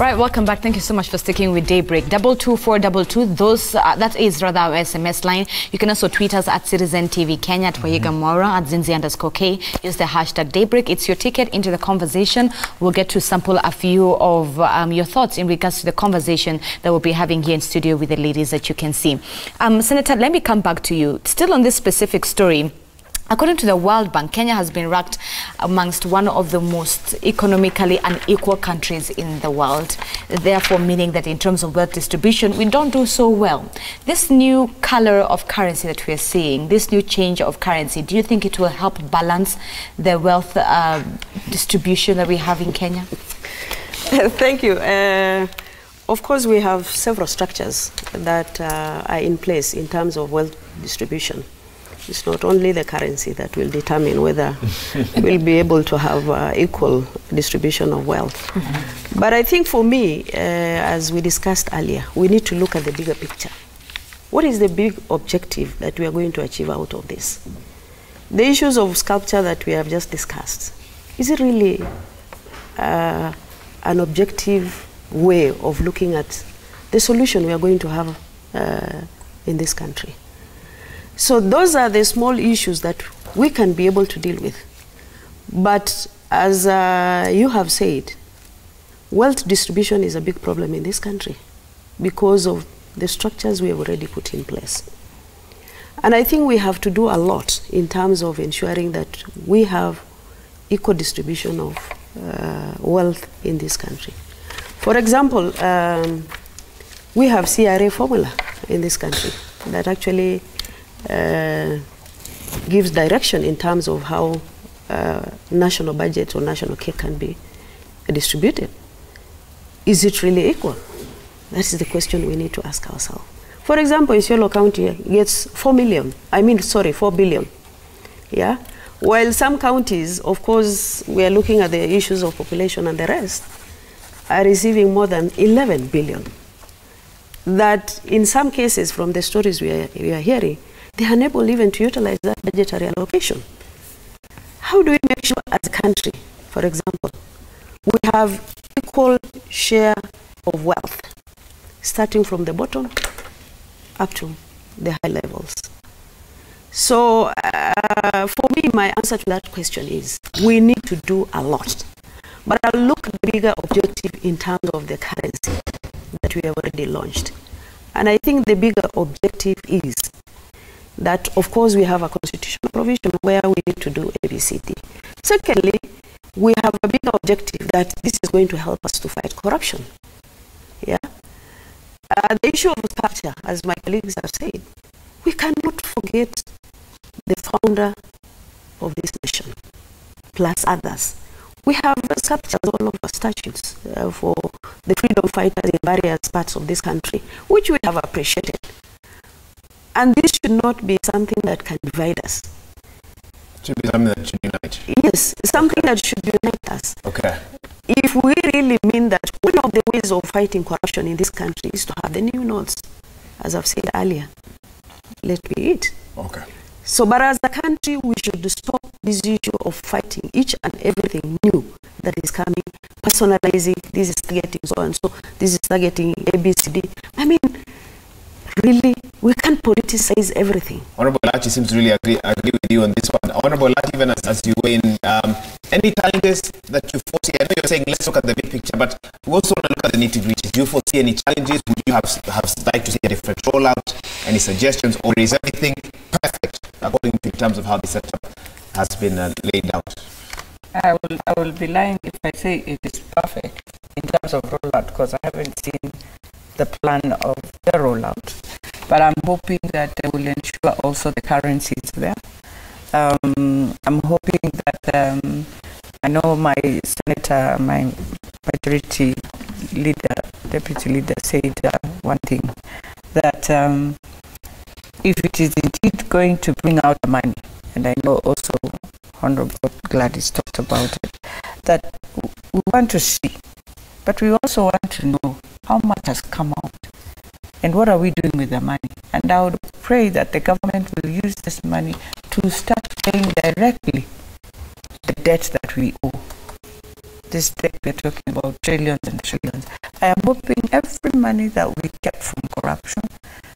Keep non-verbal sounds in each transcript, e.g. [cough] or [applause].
Right, welcome back. Thank you so much for sticking with Daybreak. Double two four double two. Those uh, that is rather our SMS line. You can also tweet us at Citizen TV Kenya at Waihiga Mwaura at Zinzi underscore K. Use the hashtag Daybreak. It's your ticket into the conversation. We'll get to sample a few of um, your thoughts in regards to the conversation that we'll be having here in studio with the ladies that you can see. Um, Senator, let me come back to you. Still on this specific story. According to the World Bank, Kenya has been ranked amongst one of the most economically unequal countries in the world, therefore meaning that in terms of wealth distribution, we don't do so well. This new color of currency that we're seeing, this new change of currency, do you think it will help balance the wealth uh, distribution that we have in Kenya? [laughs] Thank you. Uh, of course, we have several structures that uh, are in place in terms of wealth distribution. It's not only the currency that will determine whether [laughs] we'll be able to have uh, equal distribution of wealth. Mm -hmm. But I think for me, uh, as we discussed earlier, we need to look at the bigger picture. What is the big objective that we are going to achieve out of this? The issues of sculpture that we have just discussed, is it really uh, an objective way of looking at the solution we are going to have uh, in this country? So those are the small issues that we can be able to deal with. But as uh, you have said, wealth distribution is a big problem in this country because of the structures we have already put in place. And I think we have to do a lot in terms of ensuring that we have equal distribution of uh, wealth in this country. For example, um, we have CRA formula in this country that actually gives direction in terms of how uh, national budget or national care can be distributed. Is it really equal? That is the question we need to ask ourselves. For example, Isiolo County gets 4 million, I mean, sorry, 4 billion. Yeah? While some counties, of course, we are looking at the issues of population and the rest, are receiving more than 11 billion. That in some cases, from the stories we are, we are hearing, they are unable even to utilize that budgetary allocation. How do we make sure as a country, for example, we have equal share of wealth, starting from the bottom up to the high levels? So uh, for me, my answer to that question is we need to do a lot. But I'll look at the bigger objective in terms of the currency that we have already launched. And I think the bigger objective is that of course we have a constitutional provision where we need to do ABCD. Secondly, we have a big objective that this is going to help us to fight corruption. Yeah. Uh, the issue of structure, as my colleagues have said, we cannot forget the founder of this nation, plus others. We have sculptures all over statues uh, for the freedom fighters in various parts of this country, which we have appreciated. And this should not be something that can divide us. It should be something that should unite. Yes, something that should unite us. Okay. If we really mean that one of the ways of fighting corruption in this country is to have the new notes, as I've said earlier, let be it. Okay. So, but as a country, we should stop this issue of fighting each and everything new that is coming, personalizing, this is targeting so and so, this is targeting ABCD. I mean, really, we can't politicize everything. Honorable Elachi seems to really agree, agree with you on this one. Honorable Elachi, even as, as you weigh in, um, any challenges that you foresee? I know you're saying let's look at the big picture, but we also want to look at the nitty gritty. Do you foresee any challenges? Would you have, have like to see a different rollout? Any suggestions? Or is everything perfect according to in terms of how the setup has been uh, laid out? I will, I will be lying if I say it is perfect in terms of rollout because I haven't seen the plan of the rollout. But I'm hoping that they will ensure also the currency is there. Um, I'm hoping that um, I know my senator, my majority leader, deputy leader said uh, one thing that um, if it is indeed going to bring out money, and I know also Honorable Gladys talked about it, that we want to see, but we also want to know how much has come out and what are we doing with the money. And I would pray that the government will use this money to start paying directly the debt that we owe. This debt we're talking about, trillions and trillions. I am hoping every money that we get from corruption,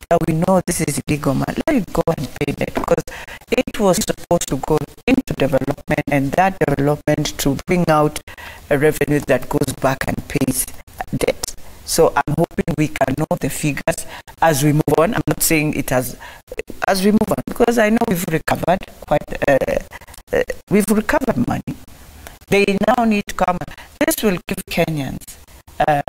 that we know this is illegal money, let it go and pay debt because it was supposed to go into development and that development to bring out a revenue that goes back and pays debt. So I'm hoping we can know the figures as we move on. I'm not saying it has, as we move on, because I know we've recovered quite, uh, uh, we've recovered money. They now need to come. This will give Kenyans uh,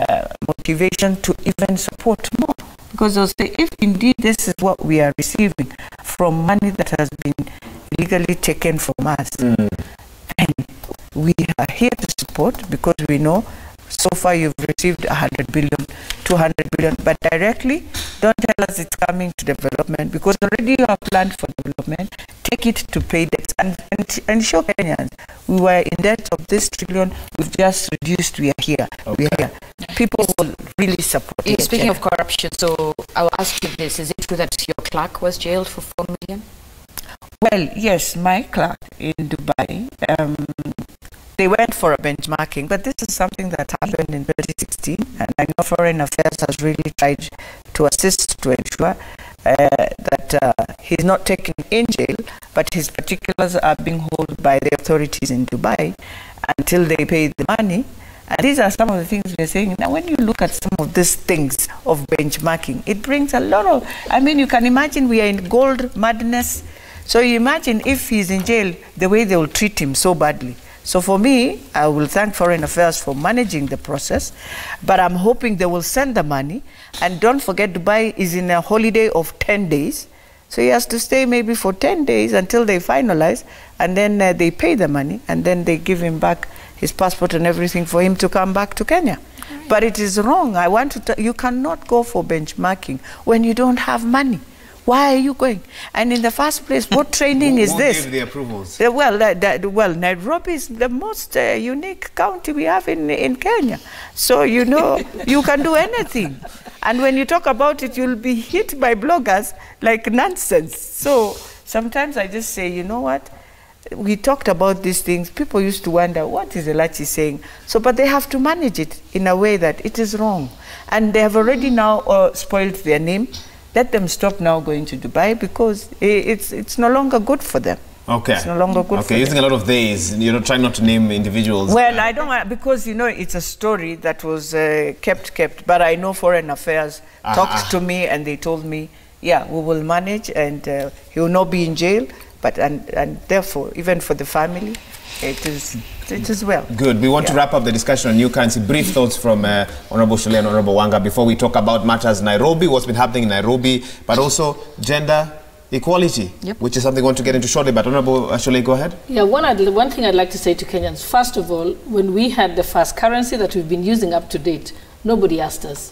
motivation to even support more. Because they'll say, if indeed this is what we are receiving from money that has been illegally taken from us, and we are here to support because we know so far you've received 100 billion, 200 billion, but directly don't tell us it's coming to development because already you have planned for development. Take it to pay debts and, and, and show Kenyans we were in debt of this trillion, we've just reduced, we are here. We are here. People will really support Yeah, it. Speaking of corruption, so I'll ask you this. Is it true that your clerk was jailed for 4 million? Well, yes, my clerk in Dubai, um, they went for a benchmarking, but this is something that happened in 2016, and I know Foreign Affairs has really tried to assist to ensure uh, that uh, he's not taken in jail, but his particulars are being held by the authorities in Dubai until they pay the money. And these are some of the things we're saying. Now, when you look at some of these things of benchmarking, it brings a lot of, I mean, you can imagine we are in gold madness. So you imagine if he's in jail, the way they will treat him so badly. So for me, I will thank Foreign Affairs for managing the process, but I'm hoping they will send the money. And don't forget, Dubai is in a holiday of 10 days. So he has to stay maybe for 10 days until they finalize, and then uh, they pay the money, and then they give him back his passport and everything for him to come back to Kenya. But it is wrong. I want to you cannot go for benchmarking when you don't have money. Why are you going? And in the first place, what [laughs] training Who- is who this? gave the approvals? Uh, well, that, that, well, Nairobi is the most uh, unique county we have in, in Kenya. So, you know, [laughs] you can do anything. And when you talk about it, you'll be hit by bloggers like nonsense. So sometimes I just say, you know what? We talked about these things. People used to wonder, what is Elachi saying? So, but they have to manage it in a way that it is wrong. And they have already now uh, spoiled their name. Let them stop now going to Dubai because it's, it's no longer good for them. Okay. It's no longer good okay, using them. a lot of days. You're not trying not to name individuals. Well, I don't want because you know it's a story that was uh, kept kept. But I know Foreign Affairs Ah, talked to me and they told me, yeah, we will manage and uh, he will not be in jail. But and and therefore, even for the family, it is it is well. Good. We want to wrap up the discussion on new currency. Brief thoughts from uh, Honorable Shollei and Honorable Wanga before we talk about matters Nairobi, what's been happening in Nairobi, but also gender equality, Yep. which is something we want to get into shortly. But Honorable uh, Shollei, go ahead. Yeah, one, I'd, one thing I'd like to say to Kenyans, first of all, when we had the first currency that we've been using up to date, nobody asked us,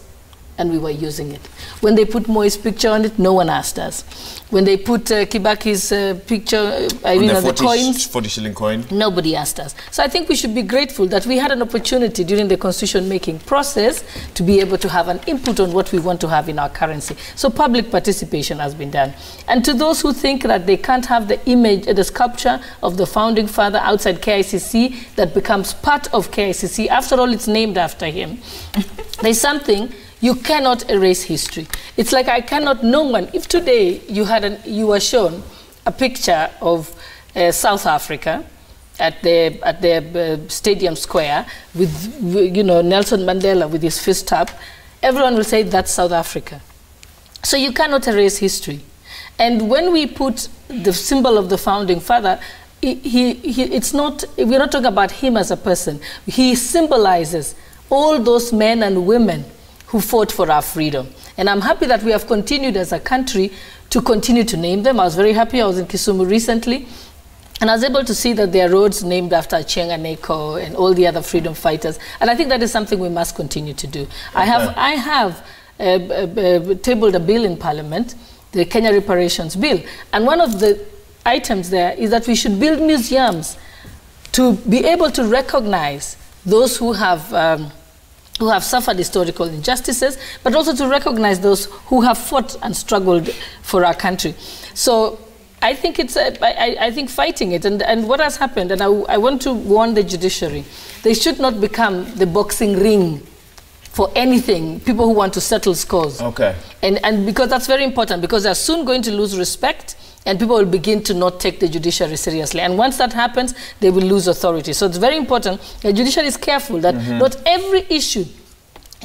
and we were using it. When they put Moi's picture on it, no one asked us. When they put uh, Kibaki's uh, picture, uh, I mean, the on the coins, 40 shilling coin. Nobody asked us. So I think we should be grateful that we had an opportunity during the constitution making process to be able to have an input on what we want to have in our currency. So public participation has been done. And to those who think that they can't have the image, uh, the sculpture of the founding father outside KICC that becomes part of KICC, after all, it's named after him. [laughs] There's something you cannot erase history. It's like I cannot. No one. If today you had an, you were shown a picture of uh, South Africa at the at the uh, stadium square with you know Nelson Mandela with his fist up, everyone will say that's South Africa. So you cannot erase history. And when we put the symbol of the founding father, he, he, it's not, we're not talking about him as a person. He symbolizes all those men and women who fought for our freedom. And I'm happy that we have continued as a country to continue to name them. I was very happy. I was in Kisumu recently. And I was able to see that there are roads named after Achieng Oneko and all the other freedom fighters. And I think that is something we must continue to do. I have, I have uh, b- b- tabled a bill in Parliament, the Kenya Reparations Bill. And one of the items there is that we should build museums to be able to recognize those who have. Um, who have suffered historical injustices, but also to recognize those who have fought and struggled for our country. So I think it's, I, I- I think fighting it, and, and what has happened, and I, I want to warn the judiciary, they should not become the boxing ring for anything, people who want to settle scores. Okay. And, and because that's very important, because they're soon going to lose respect and people will begin to not take the judiciary seriously. And once that happens, they will lose authority. So it's very important the judiciary is careful that mm-hmm. not every issue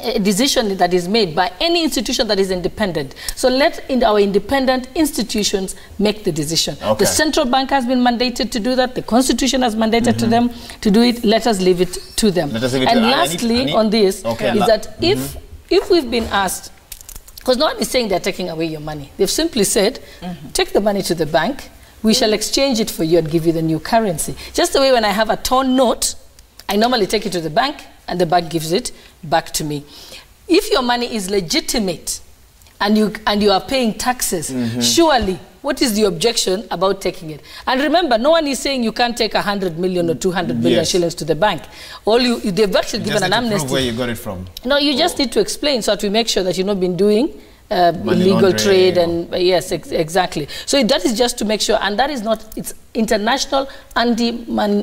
a decision that is made by any institution that is independent. So let in our independent institutions make the decision. Okay. The central bank has been mandated to do that. The constitution has mandated to mm-hmm. them to do it. Let us leave it to them. Let us leave it and to- I need- lastly, I need- on this, Okay, is that if mm-hmm. if we've been asked, because no one is saying they're taking away your money. They've simply said, mm-hmm. take the money to the bank. We shall exchange it for you and give you the new currency. Just the way when I have a torn note, I normally take it to the bank and the bank gives it back to me. If your money is legitimate and you, and you are paying taxes, mm-hmm. surely what is the objection about taking it? And remember, no one is saying you can't take 100 million or 200 million Yes. shillings to the bank. All you, they've actually You given an need to prove amnesty. where you got it from. No, you just oh. need to explain so that we make sure that you've not been doing uh, illegal trade and uh, yes, ex- exactly. So that is just to make sure, and that is not it's international anti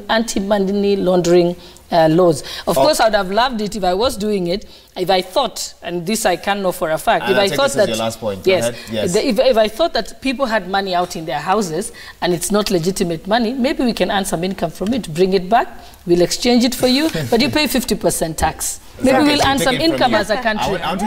anti money laundering uh, laws. Of Oh. course, I would have loved it if I was doing it. If I thought, and this I can know for a fact, And if I'll I thought that last point. Yes. Yes. if, if I thought that people had money out in their houses and it's not legitimate money, maybe we can earn some income from it, bring it back, we'll exchange it for you, [laughs] but you pay 50% tax. Maybe Okay, we'll earn some income as a country. I